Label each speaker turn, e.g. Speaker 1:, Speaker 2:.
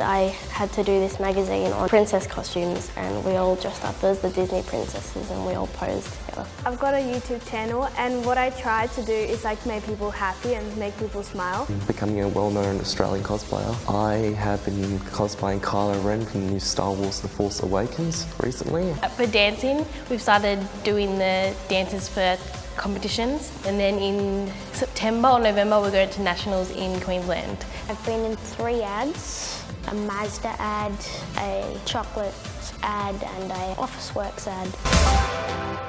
Speaker 1: I had to do this magazine on princess costumes and we all dressed up as the Disney princesses and we all posed together.
Speaker 2: I've got a YouTube channel and what I try to do is like make people happy and make people smile.
Speaker 3: Becoming a well-known Australian cosplayer, I have been cosplaying Kylo Ren from the new Star Wars The Force Awakens recently.
Speaker 4: For dancing, we've started doing the dances for competitions and then in September or November we're going to nationals in Queensland.
Speaker 5: I've been in three ads a Mazda ad, a chocolate ad and a Officeworks ad.